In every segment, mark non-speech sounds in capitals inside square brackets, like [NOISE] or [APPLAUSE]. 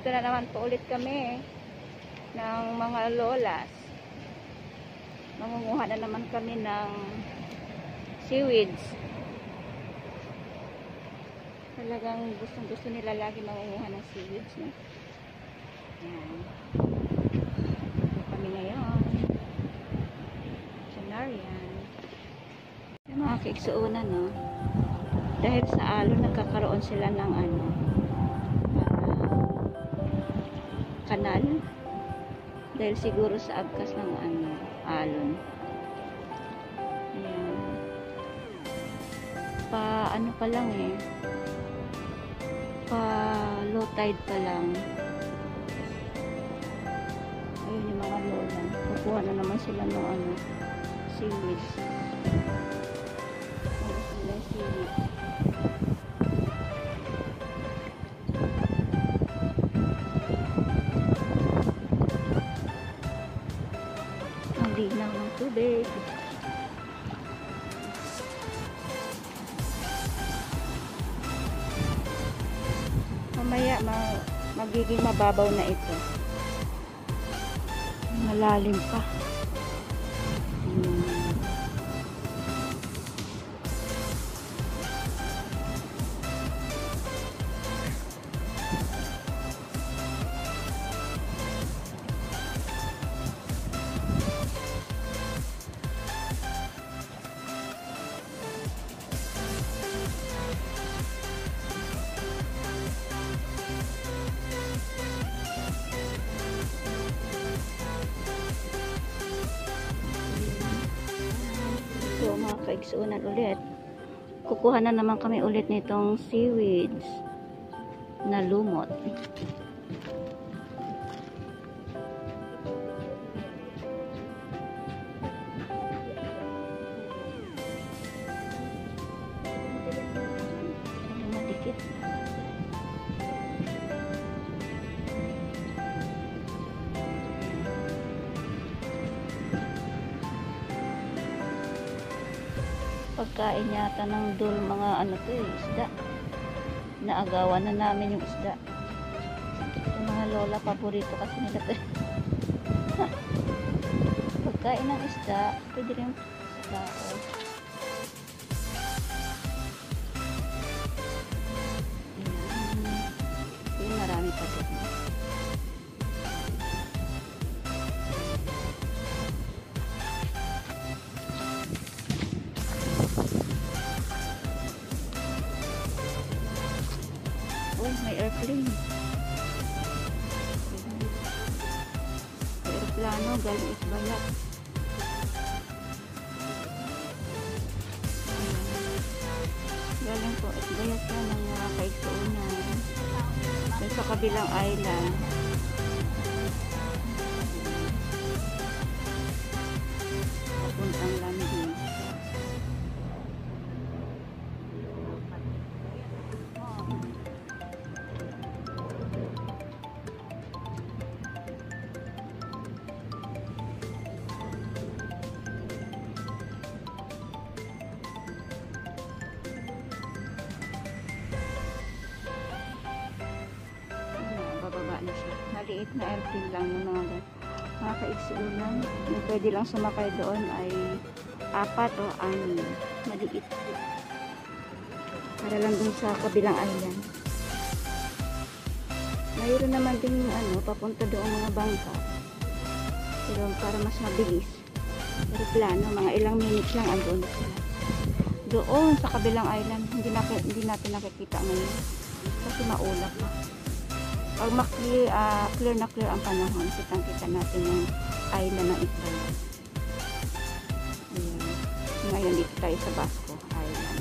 Dito na naman po ulit kami ng mga lolas. Mangunguha na naman kami ng seaweeds. Talagang gustong gusto nila lagi mangunguha ng seaweeds. No? Yan. Dito kami ngayon. Chanarian. Yung mga kaiksuunan, no? Dahil sa alon, nagkakaroon sila ng ano, kanal. Dahil siguro sa agkas ng ano, alon. Ayan. Pa, ano pa lang eh. Pa, low tide pa lang. Ayun yung mga lola. Kukuha na naman sila ng ano, seaweed. Ayun sila. Mamaya ma magiging mababaw na ito. Malalim pa. Kaigsuunan ulit. Kukuha na naman kami ulit nitong seaweeds na lumot. Pagkain yata ng dul mga ano to eh, isda. Naagawan na namin yung isda. Yung mga lola, paborito kasi nila to. [LAUGHS] pagkain ng isda, pwede rin sa tao. Aeroplano, galing Isbayat. Galing po, Isbayat yan ng mga kaigsuunan. Sa kabilang island. Maliit na airplane lang ng mga mga kaigsuunan. Yung pwede lang sumakay doon ay apat o anim. Maliit. Para lang dun sa kabilang island. Mayroon naman din ano, papunta doon mga bangka. Pero para mas mabilis. Pero plano, mga ilang minutes lang andun sila. Doon sa kabilang island, hindi, na, hindi natin nakikita ngayon. Kasi maulap pa pag makli, ah, clear na clear ang panahon, kitang kita natin yung island ng Israel. Ayan. Ngayon dito tayo sa Basco Island.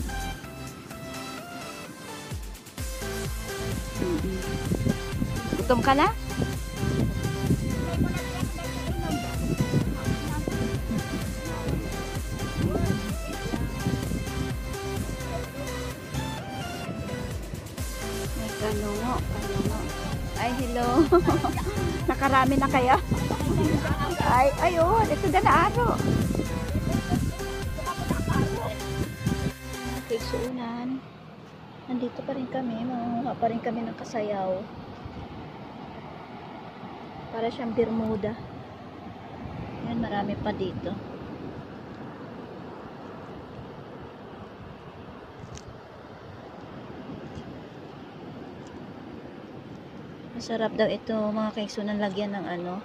Mm-mm. Gutom ka na? Ay, hello. [LAUGHS] Nakarami na kaya? Ay, ayun. Ito na na aro. Kisunan. Nandito pa rin kami, mangunguha pa rin kami ng kasayaw. Para siyang Bermuda. Yan, marami pa dito. Masarap daw ito mga kaigsunan lagyan ng ano,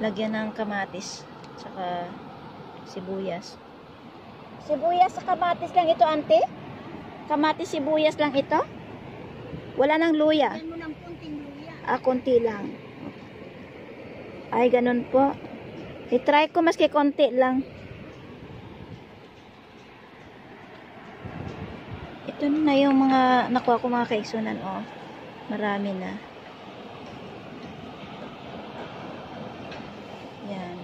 lagyan ng kamatis, tsaka sibuyas. Sibuyas sa kamatis lang ito, ante? Kamatis sibuyas lang ito? Wala nang luya? Yan mo ng kunting luya. Ah, konti lang. Ay, ganun po. I-try ko maski konti lang. Ito na yung mga nakuha ko mga kaigsunan, oh. Marami na. Yan.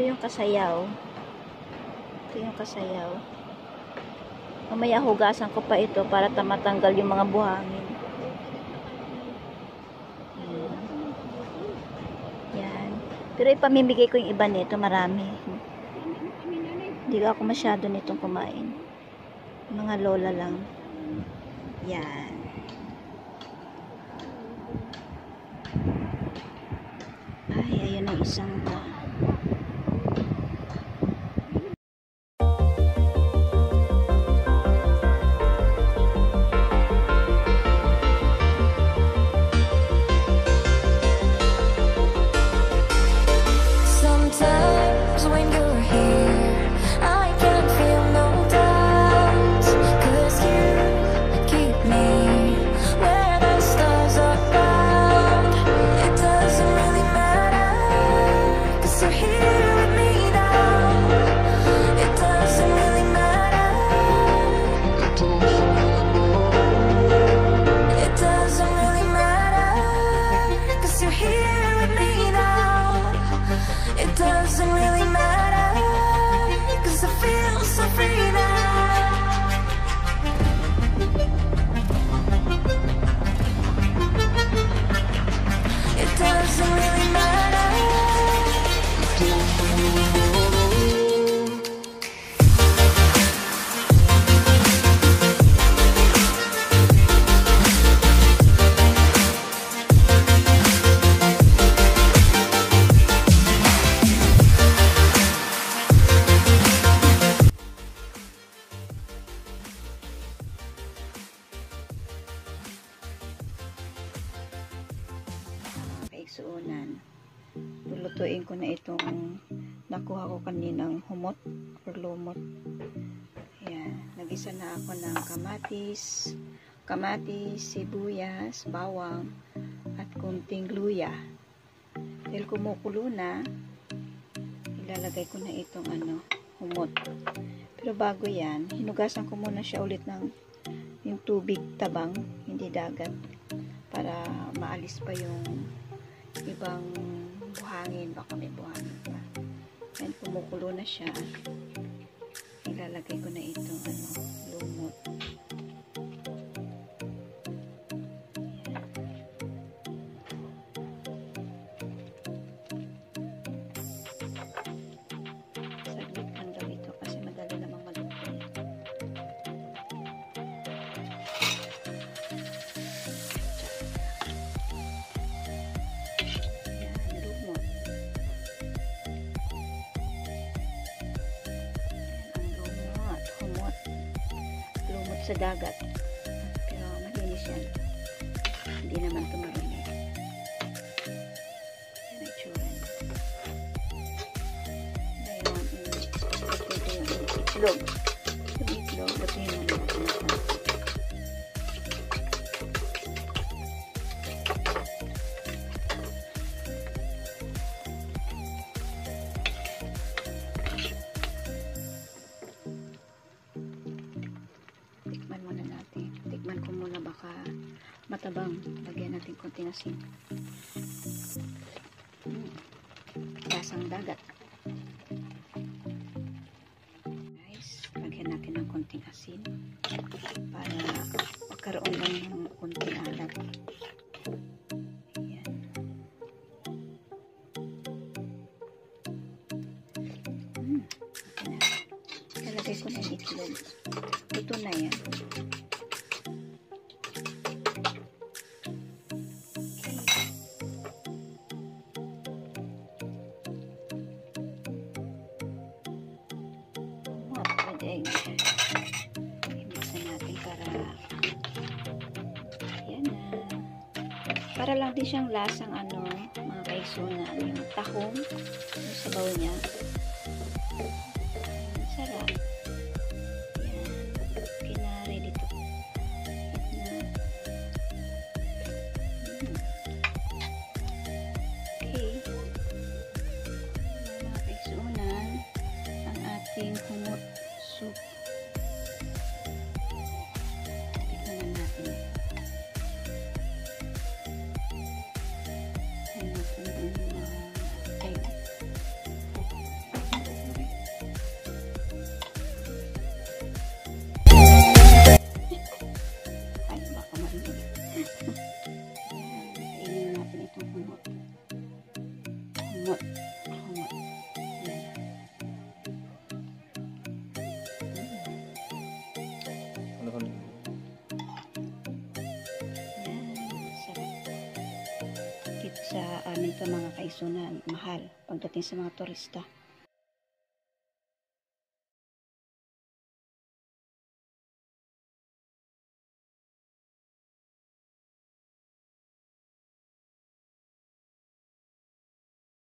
Ito yung kasayaw. Ito yung kasayaw. Mamaya hugasan ko pa ito para ta- matanggal yung mga buhangin. Yan. Yan. Pero ipamimigay ko yung iba nito, marami. Hindi ako masyado nitong kumain. Mga lola lang. Yan. Ko kaninang humot or lumot. Ayan. Nagisa na ako ng kamatis, kamatis, sibuyas, bawang, at kunting luya. Dahil kumukulo na, ilalagay ko na itong ano, humot. Pero bago yan, hinugasan ko muna siya ulit ng yung tubig tabang, hindi dagat, para maalis pa yung ibang buhangin, baka may buhangin pa. Yan, kumukulo na siya. Ilalagay ko na itong ano, lumot. Sa dagat. Pero malinis yan. Hindi naman tumarami. Yan ang itsura niya. Ngayon, ito yung itlog. Matabang. Lagyan natin konting asin. Mm. Lasang dagat. Guys, lagyan natin ng konting asin para magkaroon lang ng konting alat. Ayan. Mm. Okay na. Lalagay ko na itlog. Pwede Ibigsan natin para yan na. Para lang din siyang lasang ano, mga kaisunan, yung tahong, yung sabaw niya. Dito sa amin to mga kaisunan, mahal pagdating sa mga turista.